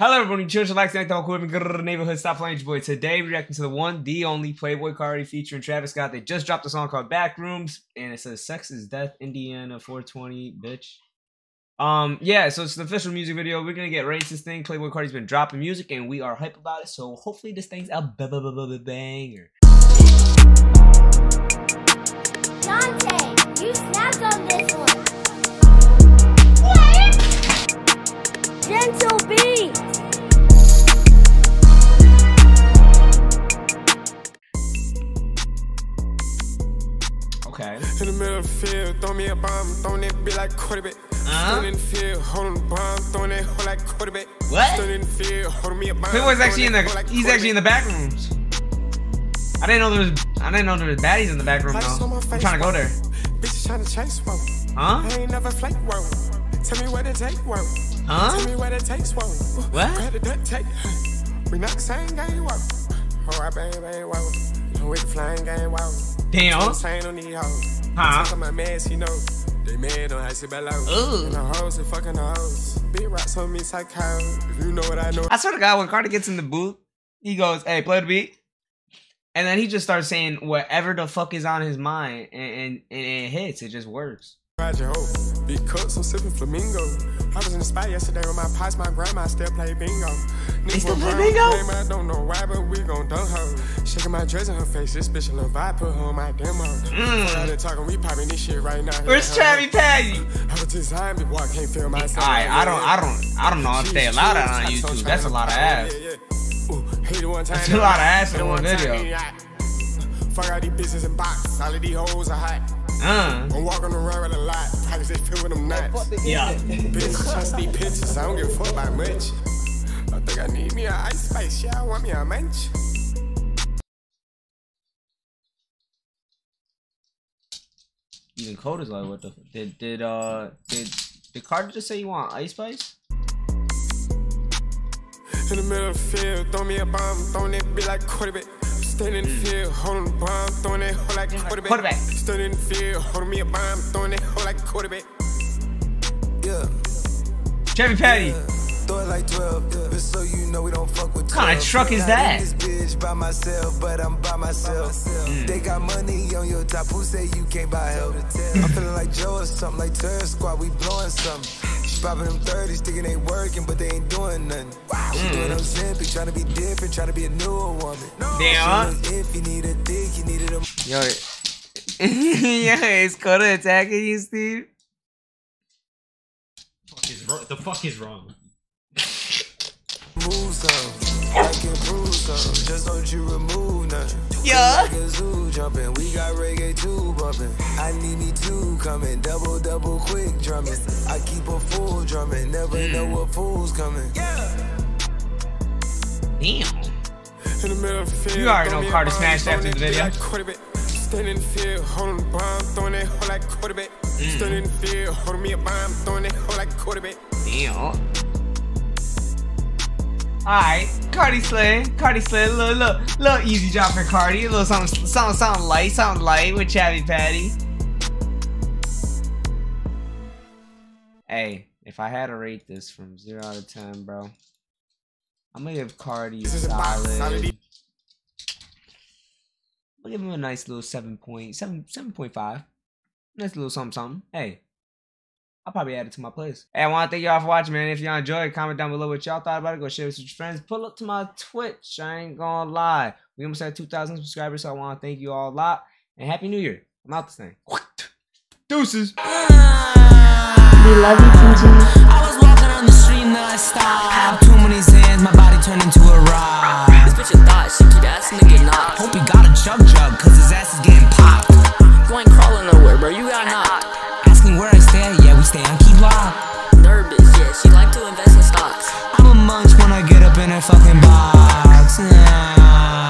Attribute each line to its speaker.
Speaker 1: Hello everyone, church relax and talk with neighborhood stop playing your boy. Today reacting to the one, the only Playboi Carti featuring Travis Scott. They just dropped a song called Backrooms, and it says Sex is Death, Indiana 420, bitch. Um, yeah, so it's the official music video. We're gonna get into this thing. Playboi Carti's been dropping music and we are hype about it, so hopefully this thing's a banger.
Speaker 2: Dante, you snapped on this one.
Speaker 1: Okay.
Speaker 3: In the middle of the field, throw me a bomb, throwing that bitch like quarterback.
Speaker 1: Uh-huh.
Speaker 3: In the field, holding the bomb, throwing that hoe like quarterback.
Speaker 1: What?
Speaker 3: In the field, holding me a bomb.
Speaker 1: Playboy's actually in the
Speaker 3: like
Speaker 1: he's actually in the back rooms. I didn't know there was I didn't know there was baddies in the back room
Speaker 3: Lights on my
Speaker 1: though. I'm trying to go there.
Speaker 3: Bitches trying to chase, whoa.
Speaker 1: Huh?
Speaker 3: I ain't never flake, whoa. Tell me what it take, whoa.
Speaker 1: Huh?
Speaker 3: Tell me what it takes, whoa.
Speaker 1: What?
Speaker 3: Grab the duct tape. We not the same game, whoa. Oh, I bang, bang, whoa. The flying game, whoa.
Speaker 1: Damn.
Speaker 3: Saying on these hoes.
Speaker 1: Huh?
Speaker 3: About mad, you know. They mad on below.
Speaker 1: Ooh.
Speaker 3: And the hoes and fucking the hoes. Big rocks on me, psycho. If you know what I know.
Speaker 1: I swear to God, when Carti gets in the booth, he goes, "Hey, play the beat," and then he just starts saying whatever the fuck is on his mind, and and, and it hits. It just works.
Speaker 3: Your hoe. Big cups, I'm sipping flamingo. I was in the spot yesterday with my pops, my grandma still play bingo.
Speaker 1: They still play bingo?
Speaker 3: name, I don't know why, but we gon' dunk her. Shaking my dress in her face, this bitch a little vibe, put her on my demo.
Speaker 1: Mm.
Speaker 3: Out talking, we popping this shit right now.
Speaker 1: Where's Travis Patty?
Speaker 3: I was designed before I can't feel myself.
Speaker 1: Alright, I don't, I don't, I don't know if they allow that on YouTube. That's a lot of ass. That's a lot of ass in one video.
Speaker 3: Fuck all these bitches and box, all of these hoes are hot.
Speaker 1: Uh,
Speaker 3: I'm walking around with a lot, pockets they fill with them nuts.
Speaker 1: yeah.
Speaker 3: Bitch, trust these pictures, I don't give a fuck about much. I think I need me an ice spice, yeah, I want me a munch.
Speaker 1: Even Coda's like, what the? f- Did did uh did did Carti just say you want Ice Spice?
Speaker 3: In the middle of the field, throw me a bomb, throwing that bitch like quarterback. Standing in the field, holding the bomb, throwing that hoe like quarterback.
Speaker 1: Quarterback.
Speaker 3: Standing in the field, holding me a bomb, throwing that hoe like quarterback.
Speaker 4: Yeah,
Speaker 1: Chevy Patty.
Speaker 4: throw it like 12. But so you know we don't fuck with 12.
Speaker 1: Kinda truck is that?
Speaker 4: This bitch by myself, but I'm by myself.
Speaker 1: Mm.
Speaker 4: They got money on your top. Who say you can't buy help? I'm feeling like Joe or something, like Turd Squad. We blowing something. She popping them 30s, thinking they working, but they ain't doing nothing. She mm. doing them simply, trying to be different, trying to be a newer woman.
Speaker 1: Damn.
Speaker 4: If you need a dick, you needed a
Speaker 1: Yo, yeah, is Coda attacking you, Steve?
Speaker 5: fuck is wrong? The fuck is wrong?
Speaker 4: move some. Just don't you remove nothing.
Speaker 1: Yeah.
Speaker 4: Like a jumping. We got reggae too bumping. I need me two coming. Double, double quick drumming. I keep a fool drumming. Never know what fool's coming. Yeah.
Speaker 1: Damn.
Speaker 3: In the middle of the field,
Speaker 1: You already know Carti
Speaker 3: bomb,
Speaker 1: smashed after the video.
Speaker 3: Like quarterback. Standing in the field, holding the bomb, throwing that hoe like quarterback.
Speaker 1: Mm.
Speaker 3: Standing in the field, holding me a bomb, throwing that hoe like quarterback.
Speaker 1: Damn. Alright, Carti Slay, Carti Slay, little, little, little easy job for Carti, a little something, something, something light, something light with Chavy Patty. Hey, if I had to rate this from 0 out of 10, bro, I'm gonna give Carti a
Speaker 3: This is a box,
Speaker 1: solid. gonna give him a nice little 7 point, 7, 7.5. Nice little something, something. Hey, I'll probably add it to my playlist. Hey, I want to thank y'all for watching, man. If y'all enjoyed, comment down below what y'all thought about it. Go share it with your friends. Pull up to my Twitch. I ain't gonna lie. We almost had 2,000 subscribers, so I want to thank you all a lot. And Happy New Year. I'm out this thing. Deuces.
Speaker 2: We love you, PG.
Speaker 6: I was walking on the street and then I stopped. Have Too many sands, my body turned into a rock.
Speaker 7: This bitch a thought, she keep asking to get knocked.
Speaker 6: Hope he got a chug jug, cause his ass is getting popped.
Speaker 7: You ain't crawling nowhere, bro, you got knocked.
Speaker 6: Asking where I stay, yeah, we stay on Key Block.
Speaker 7: Nerd bitch, yeah, she like to invest in stocks.
Speaker 6: I'm a munch when I get up in her fucking box. Yeah.